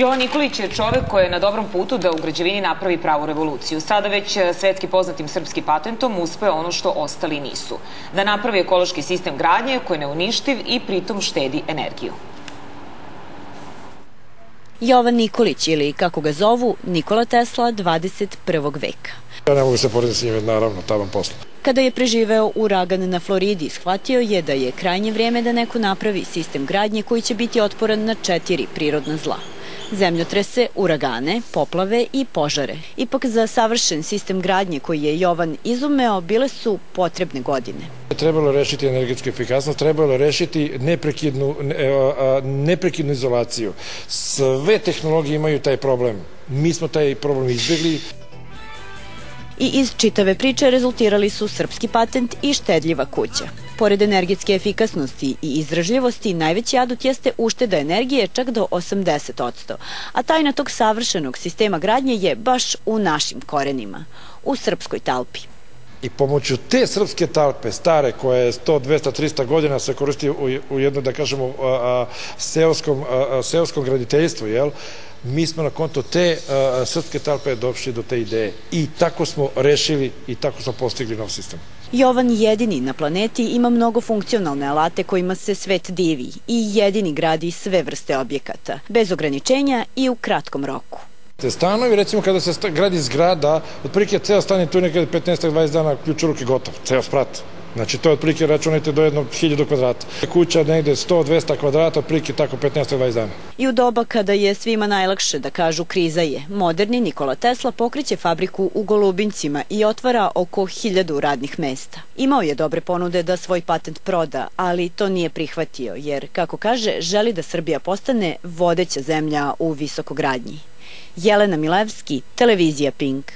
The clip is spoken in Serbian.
Jovan Nikolić je čovek koji je na dobrom putu da u građevini napravi pravu revoluciju. Sada već e, svetski poznatim srpski patentom uspeo ono što ostali nisu. Da napravi ekološki sistem gradnje koji je neuništiv i pritom štedi energiju. Jovan Nikolić ili kako ga zovu Nikola Tesla 21. veka. Ja ne mogu se porediti s njime, naravno, tavan posla. Kada je preživeo uragan na Floridi, shvatio je da je krajnje vrijeme da neko napravi sistem gradnje koji će biti otporan na četiri prirodna zla – zemljotrese, uragane, poplave i požare. Ipak za savršen sistem gradnje koji je Jovan izumeo bile su potrebne godine. Trebalo rešiti energetsku efikasnost, trebalo rešiti neprekidnu, neprekidnu izolaciju. Sve tehnologije imaju taj problem. Mi smo taj problem izbjegli i iz čitave priče rezultirali su srpski patent i štedljiva kuća. Pored energetske efikasnosti i izražljivosti, najveći adut jeste ušteda energije čak do 80%, a tajna tog savršenog sistema gradnje je baš u našim korenima, u srpskoj talpi. I pomoću te srpske talpe, stare, koja je 100, 200, 300 godina se koristi u, jednom, da kažemo, seoskom, seoskom graditeljstvu, jel? Mi smo na konto te uh, srpske talpe došli do te ideje i tako smo rešili i tako smo postigli nov sistem. Jovan jedini na planeti ima mnogo funkcionalne alate kojima se svet divi i jedini gradi sve vrste objekata, bez ograničenja i u kratkom roku. Te stanovi, recimo kada se gradi zgrada, otprilike ceo stan je tu nekada 15-20 dana ključ u ruke gotov, ceo sprat. Znači, to je otprilike, računajte, do jednog hiljadu kvadrata. Kuća negde 100-200 kvadrata, otprilike tako 15-20 dana. I u doba kada je svima najlakše da kažu kriza je, moderni Nikola Tesla pokriće fabriku u Golubincima i otvara oko hiljadu radnih mesta. Imao je dobre ponude da svoj patent proda, ali to nije prihvatio, jer, kako kaže, želi da Srbija postane vodeća zemlja u visokogradnji. Jelena Milevski, Televizija Pink.